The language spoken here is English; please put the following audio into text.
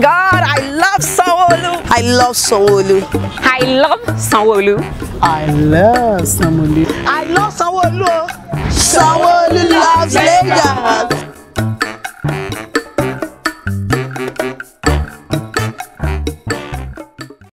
God, I love Sanwo-Olu. I love Sanwo-Olu. I love Sanwo-Olu. I love Sanwo-Olu. I love Sanwo-Olu. Sanwo-Olu.